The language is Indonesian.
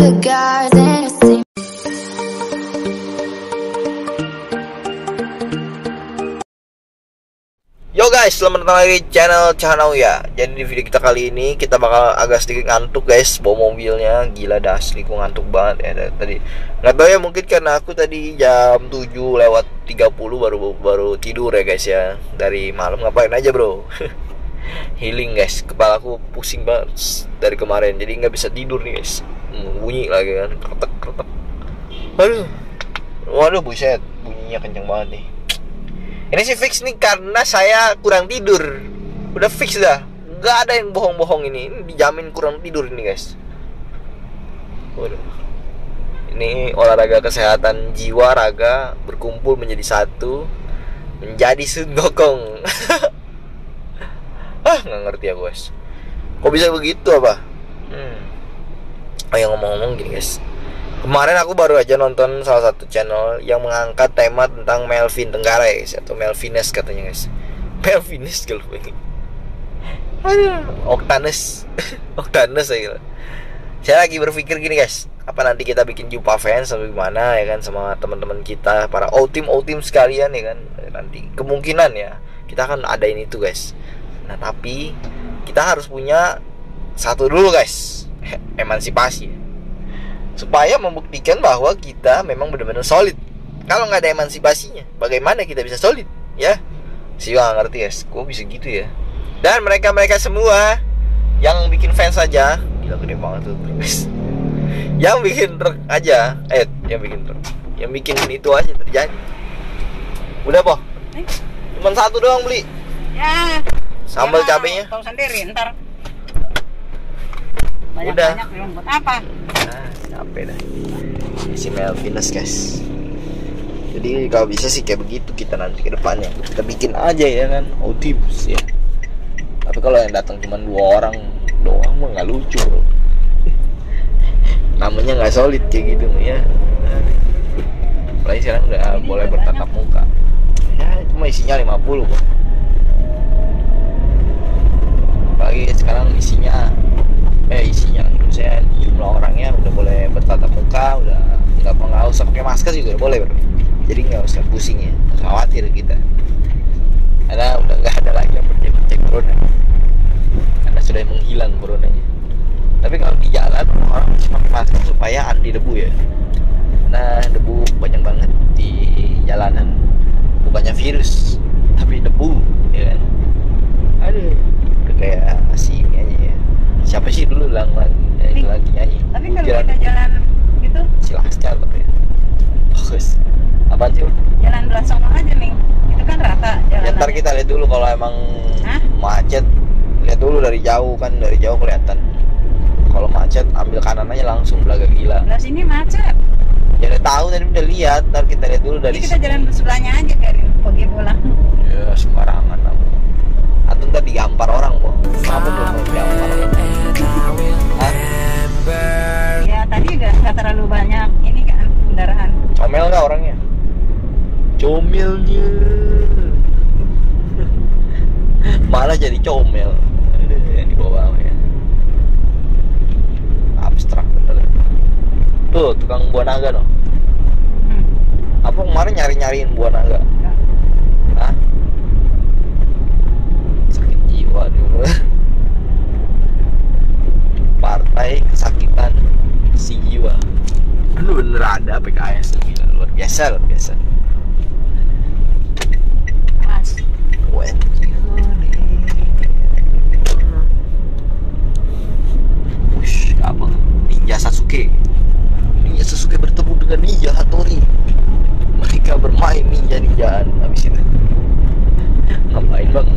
Yo guys, selamat datang lagi di channel Cahanau ya. Jadi di video kita kali ini kita bakal agak sedikit ngantuk guys Bawa mobilnya, gila dah asli ngantuk banget ya dari tadi. Nggak tahu ya mungkin karena aku tadi jam 7 lewat 30 baru baru tidur ya guys ya. Dari malam ngapain aja bro? Healing guys, kepala aku pusing banget dari kemarin Jadi nggak bisa tidur nih guys Bunyi lagi kan, kretek kretek Aduh Waduh buset, bunyinya kenceng banget nih ini sih fix nih karena saya kurang tidur. Udah fix dah. Nggak ada yang bohong-bohong ini. Ini dijamin kurang tidur ini guys. Waduh. Ini olahraga kesehatan jiwa raga berkumpul menjadi satu menjadi Sun Gokong. ah nggak ngerti ya guys. Kok bisa begitu apa? Hmm. Oh yang ngomong-ngomong gini guys. Kemarin aku baru aja nonton salah satu channel yang mengangkat tema tentang Melvin Tenggara guys atau Melvines katanya guys. Melvines kalau pengen. Aduh, Octanus. Octanus saya kira. Saya lagi berpikir gini guys, apa nanti kita bikin jumpa fans atau gimana ya kan sama teman-teman kita para O team O team sekalian ya kan nanti kemungkinan ya kita akan adain itu guys. Nah tapi kita harus punya satu dulu guys emansipasi ya supaya membuktikan bahwa kita memang benar-benar solid. Kalau nggak ada emansipasinya, bagaimana kita bisa solid? Ya, sih nggak ngerti ya, kok bisa gitu ya? Dan mereka-mereka semua yang bikin fans saja, gila gede banget tuh guys. Yang bikin truk aja, eh, yang bikin truk, yang bikin itu aja terjadi. Udah po, Eh, cuma satu doang beli, Ya. sambal ya, cabenya. Tahu sendiri ntar. Banyak Udah. banyak buat apa? Ah, capek dah. Si Melvinus guys. Jadi kalau bisa sih kayak begitu kita nanti ke depannya. Kita bikin aja ya kan, Otibus ya. Tapi kalau yang datang cuma dua orang doang mah nggak lucu bro. Namanya nggak solid kayak gitu ya. Apalagi sekarang udah Ini boleh bertatap muka. Ya cuma isinya 50 kok. Apalagi sekarang isinya eh isinya saya jumlah orangnya udah boleh bertatap muka udah nggak nggak usah pakai masker juga boleh bro. Jadi nggak usah pusing ya khawatir kita. Karena udah nggak ada lagi yang bercek corona. Karena sudah menghilang coronanya. Tapi kalau di jalan orang pakai masker supaya anti debu ya. Nah debu banyak banget di jalanan. Bukannya virus tapi debu ya kan? Aduh. Udah kayak si ini aja ya. Siapa sih dulu yang lagi, lagi nyanyi? Tapi kalau kita jalan gitu, Silascar tapi ya bagus apaan sih jalan belah sono aja nih. Itu kan rata jalan. ya, ntar kita lihat dulu kalau emang Hah? macet lihat dulu dari jauh kan dari jauh kelihatan kalau macet ambil kanan aja langsung belaga gila Belah sini macet. ya udah tahu tadi udah lihat ntar kita lihat dulu dari Jadi kita sini. jalan sebelahnya aja biarin pergi pulang. ya sembarangan kamu atau ntar digampar orang kok kenapa belum mau digampar? Ya tadi udah nggak terlalu banyak ini kan kendaraan. comel nggak orangnya comelnya malah jadi comel. Yang di bawah ya. Abstrak bener. Tuh tukang buah naga no Hmm. apa kemarin nyari nyariin buah naga? Nggak. Hah? sakit jiwa dulu partai kesakitan si jiwa. Lu bener ada PKS gila luar biasa. Luar biasa Sasuke. Ninja Sasuke bertemu dengan Ninja Hattori. Mereka bermain ninja-ninjaan habis itu. Ngapain bang?